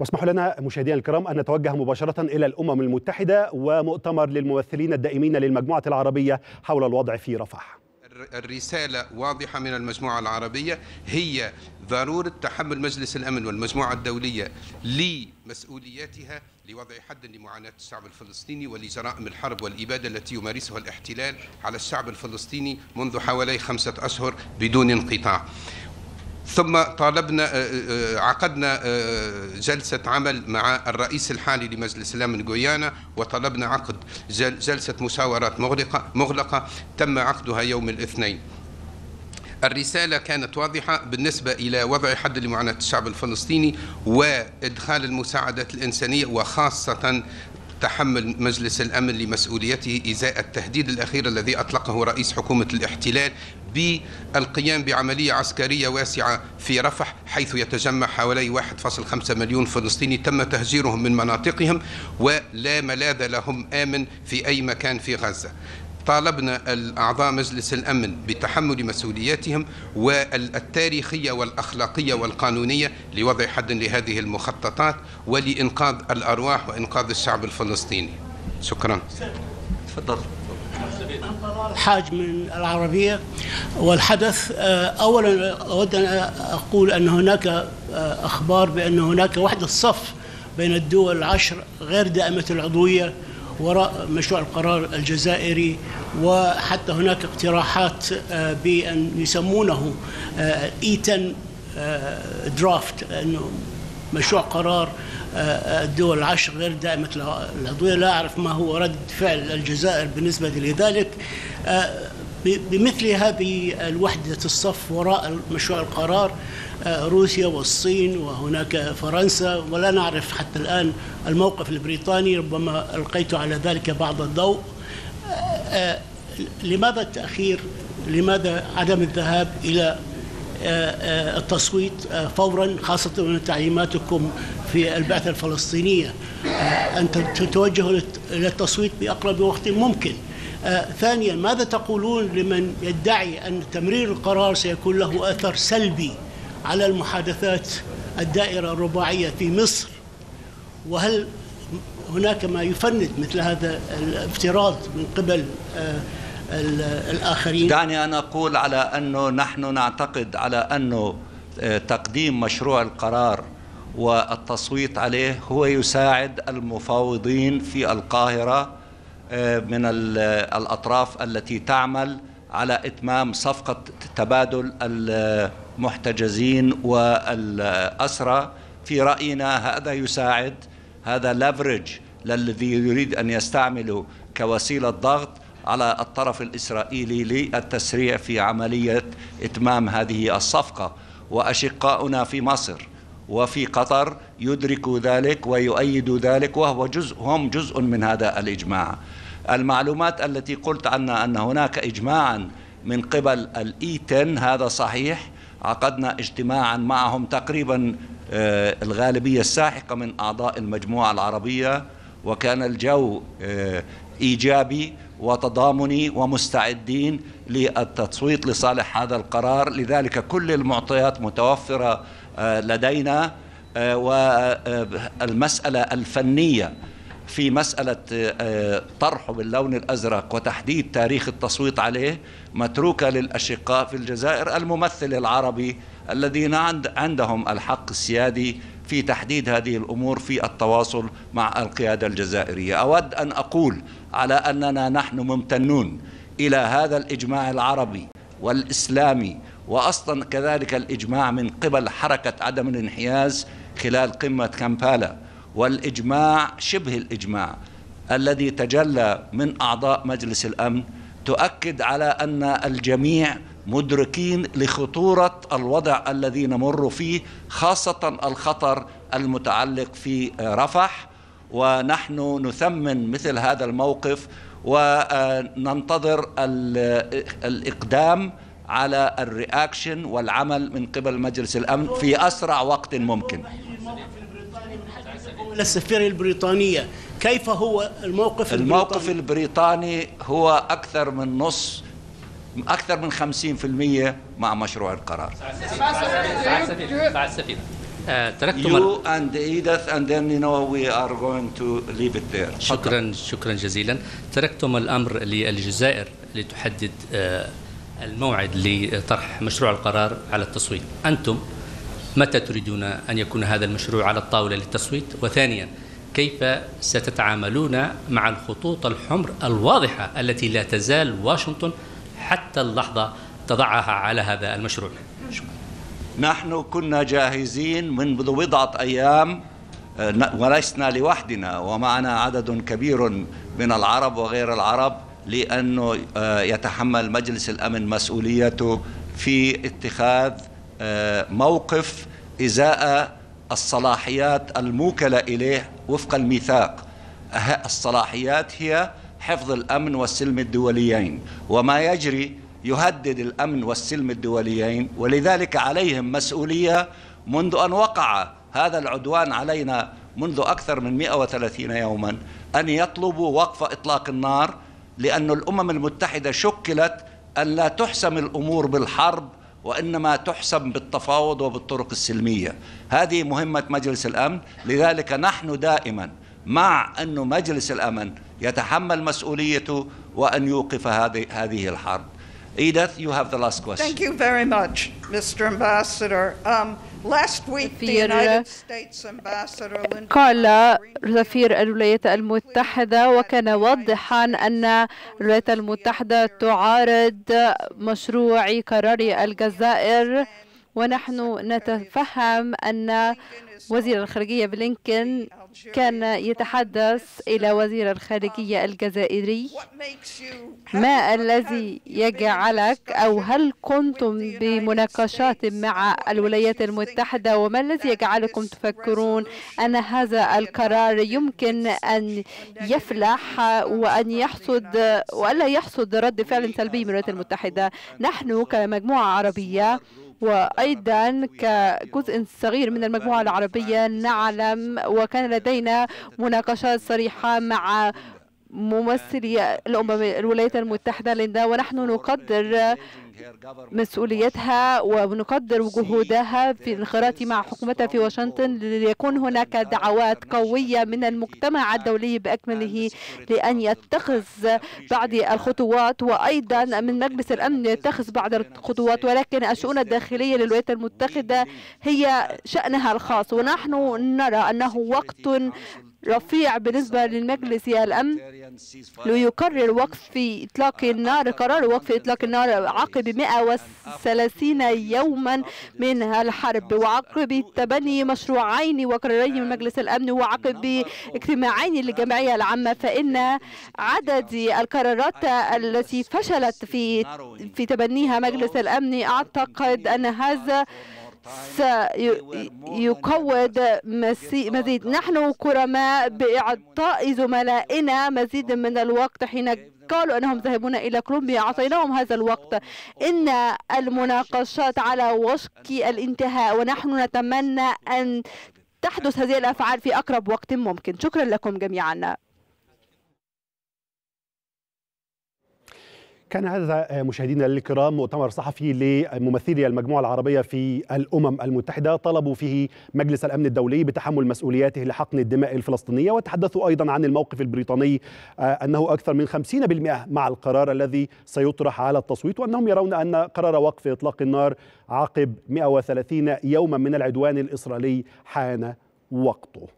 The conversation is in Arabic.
واسمحوا لنا مشاهدينا الكرام أن نتوجه مباشرة إلى الأمم المتحدة ومؤتمر للممثلين الدائمين للمجموعة العربية حول الوضع في رفح. الرسالة واضحة من المجموعة العربية هي ضرورة تحمل مجلس الأمن والمجموعة الدولية لمسؤولياتها لوضع حد لمعاناة الشعب الفلسطيني ولجرائم الحرب والإبادة التي يمارسها الاحتلال على الشعب الفلسطيني منذ حوالي خمسة أشهر بدون انقطاع ثم طالبنا عقدنا جلسة عمل مع الرئيس الحالي لمجلس الأمن غويانا وطلبنا عقد جلسة مشاورات مغلقة, مغلقة تم عقدها يوم الاثنين. الرسالة كانت واضحة بالنسبة إلى وضع حد لمعاناة الشعب الفلسطيني وإدخال المساعدات الإنسانية وخاصة تحمل مجلس الأمن لمسؤوليته إزاء التهديد الأخير الذي أطلقه رئيس حكومة الاحتلال بالقيام بعملية عسكرية واسعة في رفح حيث يتجمع حوالي 1.5 مليون فلسطيني تم تهجيرهم من مناطقهم ولا ملاذ لهم آمن في أي مكان في غزة. طالبنا الأعضاء مجلس الأمن بتحمل مسؤولياتهم والتاريخية والأخلاقية والقانونية لوضع حد لهذه المخططات ولإنقاذ الأرواح وإنقاذ الشعب الفلسطيني. شكرا. تفضل. الحاج من العربية والحدث أولا أود أن أقول أن هناك أخبار بأن هناك وحدة صف بين الدول العشر غير دائمة العضوية وراء مشروع القرار الجزائري وحتى هناك اقتراحات بأن يسمونه إيتن درافت أنه مشروع قرار الدول العشر غير دائمة العضوية لا أعرف ما هو رد فعل الجزائر بالنسبة لذلك. بمثل هذه الوحدة الصف وراء مشروع القرار روسيا والصين وهناك فرنسا. ولا نعرف حتى الآن الموقف البريطاني ربما ألقيت على ذلك بعض الضوء. لماذا التأخير؟ لماذا عدم الذهاب إلى التصويت؟ فورا خاصة من تعليماتكم في البعثة الفلسطينية أن تتوجهوا إلى التصويت بأقرب وقت ممكن. ثانيا ماذا تقولون لمن يدعي أن تمرير القرار سيكون له أثر سلبي على المحادثات الدائرة الرباعية في مصر؟ وهل هناك ما يفند مثل هذا الافتراض من قبل الآخرين. دعني أن أقول على أنه نحن نعتقد على أنه تقديم مشروع القرار والتصويت عليه هو يساعد المفاوضين في القاهرة من الأطراف التي تعمل على إتمام صفقة تبادل المحتجزين والأسرى. في رأينا هذا يساعد هذا لافرج للذي يريد أن يستعمله كوسيلة ضغط على الطرف الإسرائيلي للتسريع في عملية إتمام هذه الصفقة. وأشقاؤنا في مصر وفي قطر يدركوا ذلك ويؤيدوا ذلك وهو جزء هم جزء من هذا الإجماع. المعلومات التي قلت عنها أن هناك إجماعا من قبل الإي 10 هذا صحيح عقدنا اجتماعا معهم تقريبا الغالبية الساحقة من أعضاء المجموعة العربية وكان الجو إيجابي وتضامني ومستعدين للتصويت لصالح هذا القرار. لذلك كل المعطيات متوفرة لدينا والمسألة الفنية في مسألة طرحه باللون الأزرق وتحديد تاريخ التصويت عليه متروكة للأشقاء في الجزائر الممثل العربي الذين عندهم الحق السيادي في تحديد هذه الأمور في التواصل مع القيادة الجزائرية. أود أن أقول على أننا نحن ممتنون إلى هذا الإجماع العربي والإسلامي وأصلا كذلك الإجماع من قبل حركة عدم الانحياز خلال قمة كامبالا والإجماع شبه الإجماع الذي تجلى من أعضاء مجلس الأمن تؤكد على أن الجميع مدركين لخطورة الوضع الذي نمر فيه خاصة الخطر المتعلق في رفح. ونحن نثمن مثل هذا الموقف وننتظر الإقدام على الرياكشن والعمل من قبل مجلس الأمن في أسرع وقت ممكن. السفيرة البريطانية كيف هو الموقف الموقف البريطاني هو أكثر من نص أكثر من 50% مع مشروع القرار. مع تركتم you and Edith and then you know we are going to leave it there. شكرا شكرا جزيلا. تركتم الأمر للجزائر لتحدد الموعد لطرح مشروع القرار على التصويت. أنتم متى تريدون أن يكون هذا المشروع على الطاولة للتصويت؟ وثانيا كيف ستتعاملون مع الخطوط الحمر الواضحة التي لا تزال واشنطن حتى اللحظة تضعها على هذا المشروع. نحن كنا جاهزين منذ بضعة أيام ولسنا لوحدنا ومعنا عدد كبير من العرب وغير العرب لأنه يتحمل مجلس الأمن مسؤوليته في اتخاذ موقف إزاء الصلاحيات الموكلة إليه وفق الميثاق الصلاحيات هي حفظ الأمن والسلم الدوليين وما يجري يهدد الأمن والسلم الدوليين ولذلك عليهم مسؤولية منذ أن وقع هذا العدوان علينا منذ أكثر من 130 يوما أن يطلبوا وقف إطلاق النار لأن الأمم المتحدة شكلت أن لا تحسم الأمور بالحرب وإنما تحسم بالتفاوض وبالطرق السلمية. هذه مهمة مجلس الأمن لذلك نحن دائما مع أن مجلس الأمن يتحمل مسؤوليته وأن يوقف هذه هذه الحرب Edith, you have the last question. Thank you very much, Mr. Ambassador. Um, last week, the United States Ambassador Linda قال سفير الولايات المتحدة وكان واضحا أن الولايات المتحدة تعارض مشروع قرار الجزائر ونحن نتفهم أن وزير الخارجية بلينكن كان يتحدث إلى وزير الخارجية الجزائري ما الذي يجعلك أو هل كنتم بمناقشات مع الولايات المتحدة وما الذي يجعلكم تفكرون أن هذا القرار يمكن أن يفلح وأن يحصد وألا يحصد رد فعل سلبي من الولايات المتحدة؟ نحن كمجموعة عربية وأيضا كجزء صغير من المجموعة العربية نعلم وكان لدينا مناقشات صريحة مع ممثلي الأمم الولايات المتحدة لنا ونحن نقدر مسؤوليتها ونقدر جهودها في الانخراط مع حكومتها في واشنطن ليكون هناك دعوات قوية من المجتمع الدولي بأكمله لأن يتخذ بعض الخطوات وأيضا من مجلس الأمن يتخذ بعض الخطوات ولكن الشؤون الداخلية للولايات المتحدة هي شأنها الخاص ونحن نرى أنه وقت رفيع بالنسبة للمجلس الأمن ليقرر وقف إطلاق النار قرار وقف إطلاق النار عقب 130 يوما من الحرب وعقب تبني مشروعين وقرارين من مجلس الأمن وعقب اجتماعين للجمعية العامة. فإن عدد القرارات التي فشلت في في تبنيها مجلس الأمن أعتقد أن هذا سيكود مزيد. نحن كرماء بإعطاء زملائنا مزيد من الوقت حين قالوا أنهم ذهبون إلى كولومبيا. أعطيناهم هذا الوقت. إن المناقشات على وشك الانتهاء ونحن نتمنى أن تحدث هذه الأفعال في أقرب وقت ممكن. شكرا لكم جميعا. كان هذا مشاهدينا الكرام مؤتمر صحفي لممثلي المجموعة العربية في الأمم المتحدة طلبوا فيه مجلس الأمن الدولي بتحمل مسؤولياته لحقن الدماء الفلسطينية وتحدثوا أيضا عن الموقف البريطاني أنه أكثر من 50% مع القرار الذي سيطرح على التصويت وأنهم يرون أن قرار وقف إطلاق النار عقب 130 يوما من العدوان الإسرائيلي حان وقته.